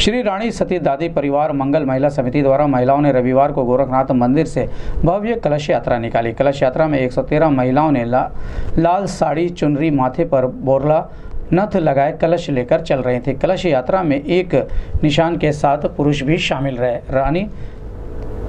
श्री रानी सती दादी परिवार मंगल महिला समिति द्वारा महिलाओं ने रविवार को गोरखनाथ मंदिर से भव्य कलश यात्रा निकाली। कलश यात्रा में 113 महिलाओं ने ला, लाल साड़ी चुनरी माथे पर बोरला नथ लगाए कलश लेकर चल रहे थे। कलश यात्रा में एक निशान के साथ पुरुष भी शामिल रहे। रानी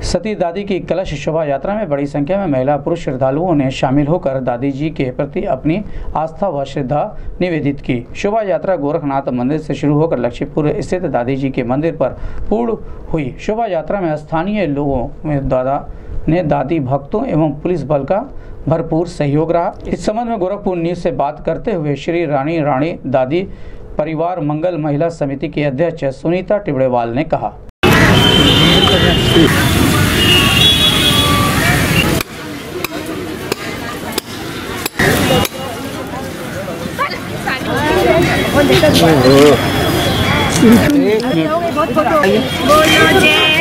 सती दादी की कलश शोभा यात्रा में बड़ी संख्या में महिला पुरुष श्रद्धालुओं ने शामिल होकर दादी जी के प्रति अपनी आस्था व श्रद्धा निवेदित की। शोभा यात्रा गोरखनाथ मंदिर से शुरू होकर लक्ष्मीपुर स्थित दादी जी के मंदिर पर पूर्ण हुई। शोभा यात्रा में स्थानीय लोगों में दादा ने दादी भक्तों एवं पुलिस बल का भरपूर सहयोग रहा। इस संबंध में गोरखपुर न्यूज़ से बात करते हुए श्री रानी रानी दादी परिवार मंगल महिला समिति की अध्यक्ष सुनीता टिबड़ेवाल ने कहा। बोलो जय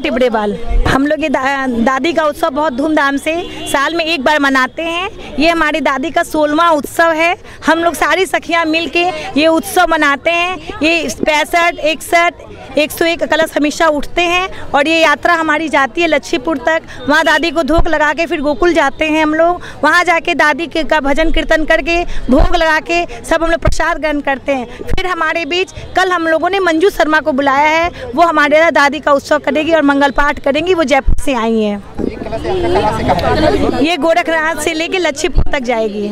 सुनीता टिबड़ेवाल हम लोग ये दा, दादी का उत्सव बहुत धूमधाम से साल में एक बार मनाते हैं। ये हमारी दादी का सोलवा उत्सव है। हम लोग सारी सखियाँ मिल के ये उत्सव मनाते हैं। ये पैंसठ इकसठ एक सौ एक कलश हमेशा उठते हैं और ये यात्रा हमारी जाती है लच्छीपुर तक। वहाँ दादी को धोख लगा के फिर गोकुल जाते हैं हम लोग। वहाँ जाके दादी के का भजन कीर्तन करके भोग लगा के सब हम लोग प्रसाद ग्रहण करते हैं। फिर हमारे बीच कल हम लोगों ने मंजू शर्मा को बुलाया है। वो हमारे दादी का उत्सव करेगी और मंगल पाठ करेंगी। वो जयपुर से आई हैं। ये गोरखनाथ से लेके लच्छीपुर तक जाएगी।